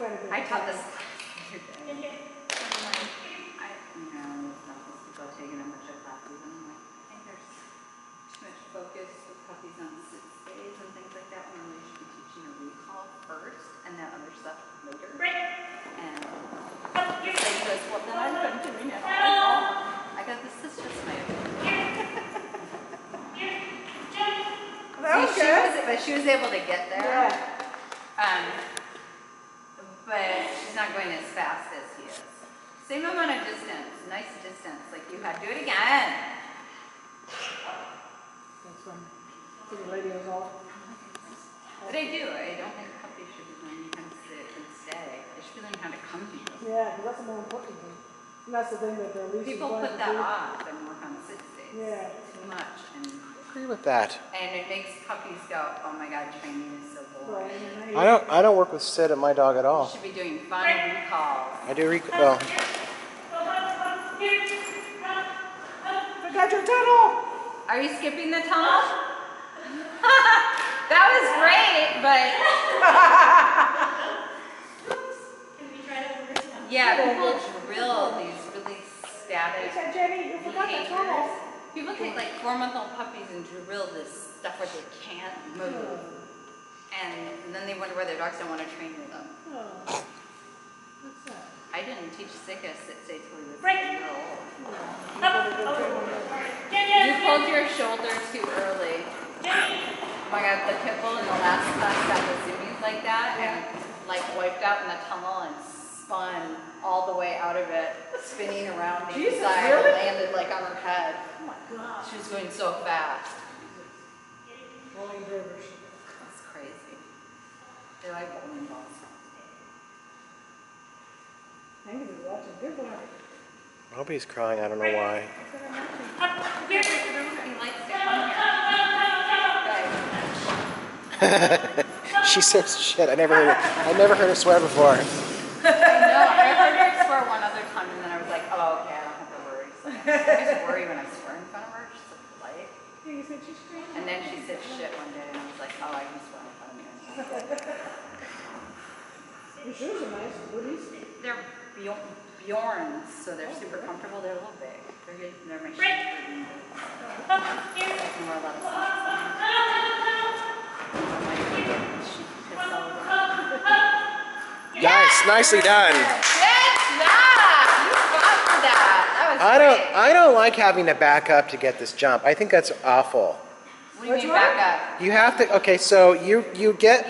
quite a bit. I taught this today. I, you know, it's not supposed to go taking a bunch of classes, and I'm like, I think there's too much focus with puppies on sit stays and things like that, when we should be teaching a recall first, and that other stuff later. And so he goes, well, then I'm going to doing it all. I go, this is just my. That was she good. was, but she was able to get there. Yeah. Um, but she's not going as fast as he is. Same amount of distance, nice distance, like you had. To do it again. That's when the lady was all. But I do. I don't think puppies should be learning how to sit and stay. They should be learning how to come to you. Yeah, 'cause that's the more important thing. And that's the thing that they're least People put that do. off and work on sit stays Yeah. too much, and agree with that. and it makes puppies go, oh my god, training is so boring. and I don't. I don't work with sit at my dog at You all. should be doing fun recalls. I do. recall. well, I got your tunnel. Are you skipping the tunnel? that was great, but yeah, people drill these really static said, Jenny, you forgot the tunnel. behaviors. People take like four-month-old puppies and drill this stuff where they can't move, hmm. and then they wonder why their dogs don't want to train with them. Hmm. What's that? I didn't teach Sika sit stay till he was Break. a year old. You better go take one of those. You pulled your shoulder too early. Oh my god, the pit bull in the last class got the zoomies like that and like wiped out in the tunnel and spun all the way out of it, spinning around the Jesus, inside really? and landed like on her head. Oh my God. She was going so fast. Rolling dervish. That's crazy. They're like bowling balls. Thank you for watching. Good boy. nobody's crying. I don't know why. He likes to come here. Guys, she says shit. I never heard. Her, I never heard her swear before. I know, I heard her swear one other time and then I was like, oh, okay, I don't have to worry. So I just worry when I swear in front of her. She's so polite. Yeah, you said she's great. And then she said shit one day, and I was like, oh, I can swear in front of you. Your shoes are nice. Booties. They're Bjorn, Bjorns, so they're super comfortable. They're a little big. They're good. They're my shoes. I can wear a lot of socks. She pissed all over me. Nice, nicely done. Good job! You fought for that. That I don't. I don't like having to back up to get this jump. I think that's awful. What do you mean back up? You have to. Okay, so you you get